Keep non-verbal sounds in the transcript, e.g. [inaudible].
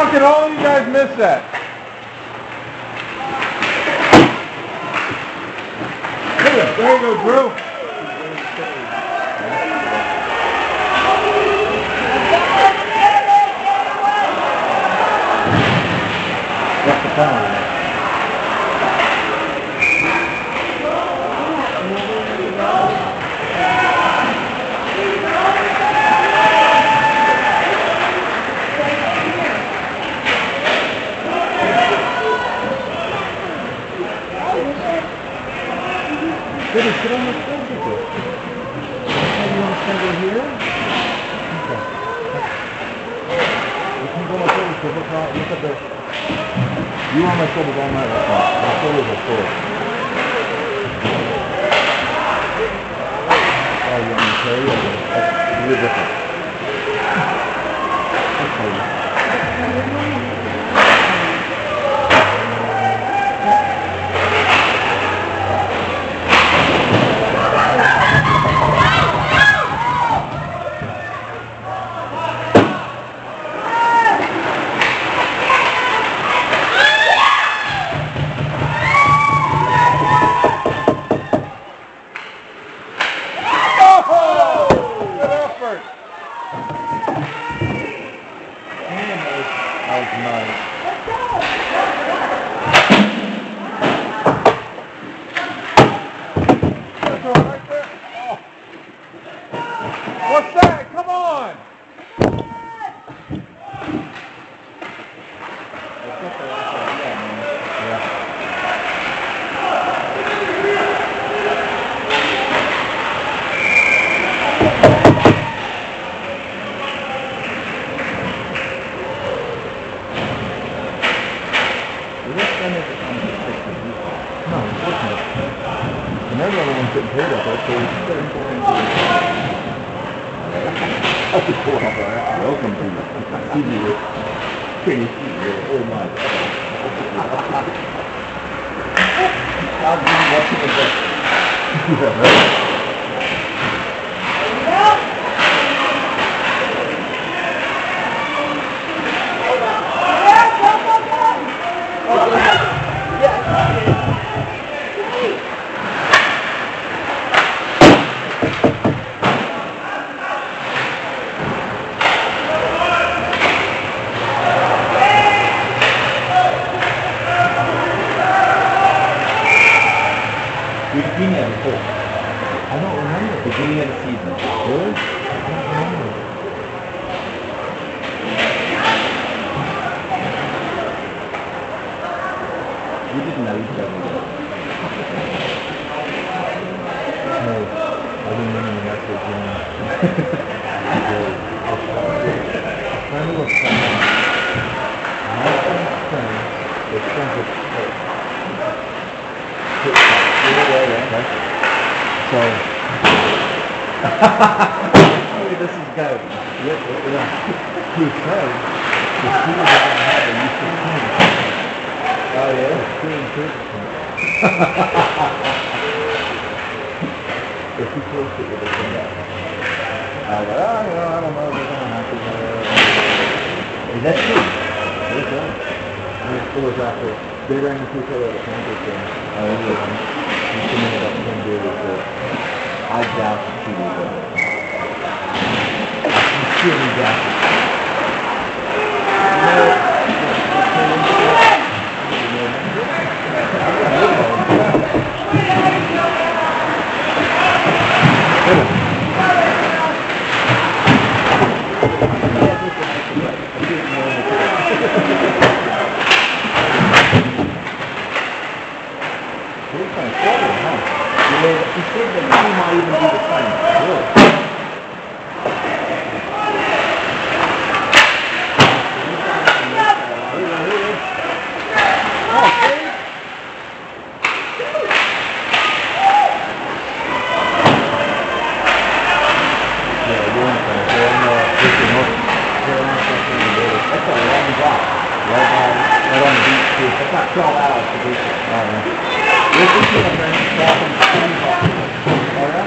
How can all you guys miss that? There you go, Drew. Did he sit on the floor with you? Okay, you want to stand over here? Okay. You can go my shoulders, because look, how- look at the... You on my shoulders all night last night. My shoulders are full. Oh, you want me to carry you? You're different. That was nice. That's all right there. Oh. What's that? Come on. And they're the only ones getting paid off that, so it's very important. That's a cool offer. Welcome to CBS. Kenny CBS. Oh my. I've been watching it back. Yeah, right. We've seen that. I don't remember. The beginning of the season. Really? I don't remember. We didn't know each other. No, I didn't remember the message. You know. [laughs] A friend of a friend. My friend's friend was with her. Okay? So, [laughs] Where this is going. yeah, yeah, yeah. [laughs] He said the going to have a use of time. Oh yeah? Student treatment. If you close it with a thing up. I like, oh, you know, I don't know, they're going to have to, uh, Is that true? Yes, sir. And it was after they ran into each other at a concert thing. Oh, yeah. Ended up saying they were good. I doubt that she will go. I sincerely doubt he said that he might even be the same. Really? That's a long drop. right on, right on the beach too. That's not 12 hours to do yeah. We're thinking of that,